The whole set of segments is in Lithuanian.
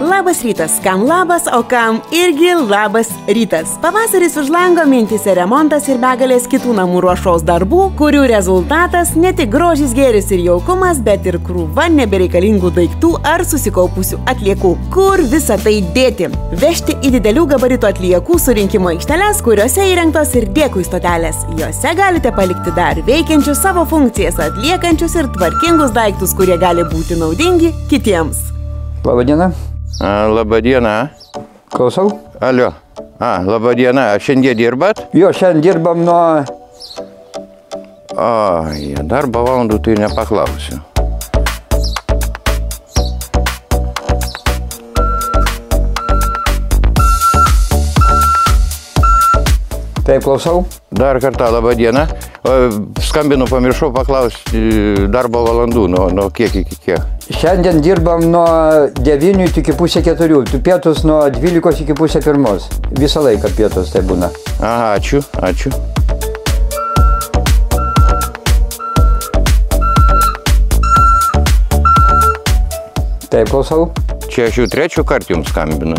Labas rytas, kam labas, o kam irgi labas rytas. Pavasaris už lango mintise remontas ir begalės kitų namų ruošos darbų, kurių rezultatas ne tik grožis gėris ir jaukumas, bet ir krūva nebereikalingų daiktų ar susikaupusių atliekų. Kur visą tai dėti? Vežti į didelių gabaritų atliekų surinkimo aikšteles, kuriuose įrengtos ir dėkui stotelės. Jose galite palikti dar veikiančius savo funkcijas atliekančius ir tvarkingus daiktus, kurie gali būti naudingi kitiems. Labadiena, A, Labą dieną. klausau. Alio. A, labą dieną. Šiandien dirbat? Jo, šiandien dirbam nuo... O, darbo valandų tai nepaklausiu. Taip, klausau. Dar kartą labą dieną. Skambinu, pamiršau paklausti darbo valandų, nuo, nuo kiek iki kiek. Šiandien dirbam nuo 9 iki pusė 4. Tu pietus nuo 12 iki pusė 1. Visą laiką pietus tai būna. Aha, ačiū, ačiū. Taip, klausau. Čia aš jau trečių kartų jums skambinu.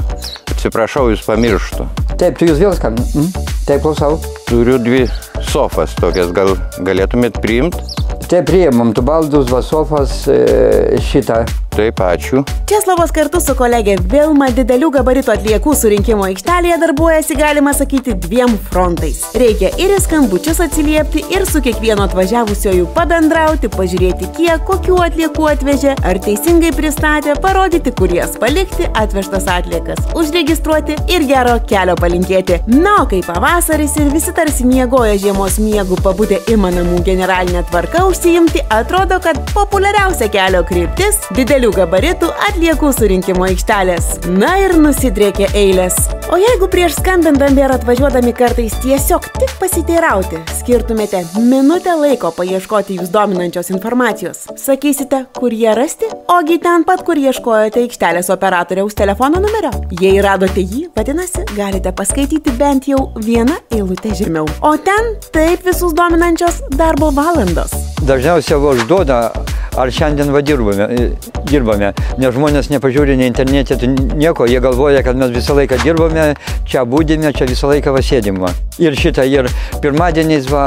Atsiprašau, jūs pamirštu. Taip, tu jūs vėl skambini. Mm? Taip, klausau. Turiu dvi sofas tokias, gal galėtumėt priimti? Taip, priėmam tu baldus, vasofas, e, šitą. Taip, ačiū. Česlovas kartu su kolegė Vilma didelių gabaritų atliekų surinkimo aikštelėje darbuojasi, galima sakyti, dviem frontais. Reikia ir į skambučius atsiliepti, ir su kiekvienu atvažiavusioju pabendrauti, pažiūrėti, kiek kokių atliekų atvežė, ar teisingai pristatė, parodyti, kur jas palikti, atvežtas atliekas, užregistruoti ir gero kelio palinkėti. Na, o kai pavasaris ir visi tarsi miegoja žiemos miegų pabudę ima namų generalinę tvarką užsiimti, atrodo, kad populiariausia kelio kryptis - didelių gabaritų atliekų surinkimo aikštelės. Na ir nusidriekia eilės. O jeigu prieš skambindami ar atvažiuodami kartais tiesiog tik pasiteirauti, skirtumėte minutę laiko paieškoti jūs dominančios informacijos, sakysite, kur ją rasti, ogi ten pat, kur ieškojote aikštelės operatoriaus telefono numerio. Jei radote jį, vadinasi, galite paskaityti bent jau vieną eilutę žemiau. O ten taip visus dominančios darbo valandos. Dažniausiai užduoda, ar šiandien va dirbame, e, dirbame. Nes žmonės nepažiūri nei internete, tai nieko, jie galvoja, kad mes visą laiką dirbame, čia būdime, čia visą laiką va sėdim va. Ir šitą, ir pirmadieniais va,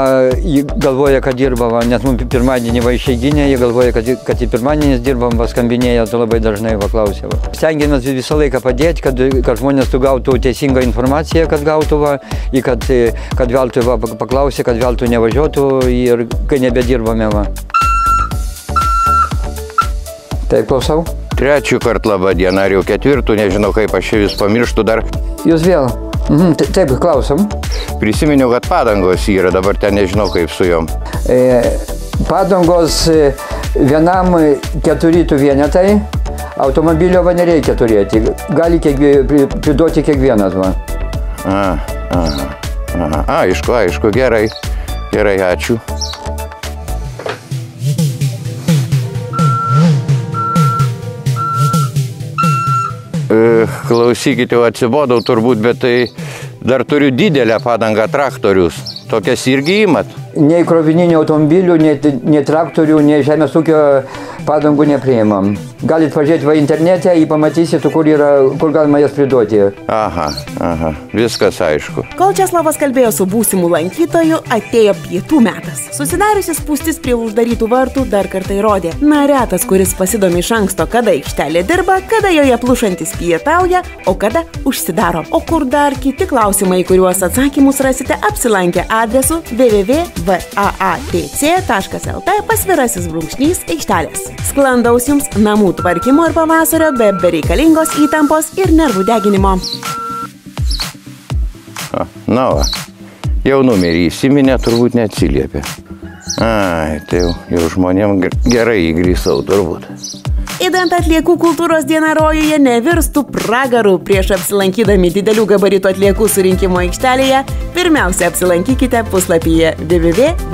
galvoja, kad dirba, va, nes mums pirmadienį va išeiginė, jie galvoja, kad, kad į pirmadieniais dirbam, va skambinėja, tu labai dažnai va klausia. Va. Stengiamės visą laiką padėti, kad, kad žmonės tu gautų teisingą informaciją, kad gautų, va, į kad, kad veltui va, paklausė, kad veltui nevažiuotų ir kai nebedirbame. Va. Taip, klausau. Trečių kartų labą dieną, ar jau ketvirtų, nežinau kaip aš vis pamirštu dar. Jūs vėl. Mhm, ta- taip, klausom. Prisiminiau, kad padangos yra, dabar ten nežinau kaip su jom. E, padangos e, vienam e, keturi tų vienetai, automobilio va nereikia turėti. Gali kiek, pri, priduoti kiekvienas. Va. A, aha, aha, aišku, aišku, gerai. Gerai, ačiū. Klausykite, jau atsibodau turbūt, bet tai dar turiu didelę padangą traktorius. Tokias irgi įmat. Nei krovininių automobilių, nei, nei traktorių, nei žemės ūkio padangų nepriimam. Galit pažiūrėti va internete, jį pamatysit, kur, yra, kur galima jas priduoti. Aha, aha, viskas aišku. Kol Česlavas kalbėjo su būsimu lankytoju, atėjo pietų metas. Susidariusi spūstis prie uždarytų vartų dar kartą įrodė. Na, retas, kuris pasidomi iš anksto, kada aikštelė dirba, kada joje plušantis pietauja, o kada užsidaro. O kur dar kiti klausimai, kuriuos atsakymus rasite apsilankę adresu www.vaatc.lt pasvirasis brūkšnys aikštelės. Sklandaus jums namų tvarkymo ir pavasario be bereikalingos įtampos ir nervų deginimo. A, na, va. jau numerį įsiminė, turbūt neatsiliepė. Ai, tai jau, jau žmonėm ge- gerai įgrįsau turbūt. Įdant atliekų kultūros diena rojuje nevirstų pragarų prieš apsilankydami didelių gabaritų atliekų surinkimo aikštelėje, pirmiausia apsilankykite puslapyje www.vaatc.lt.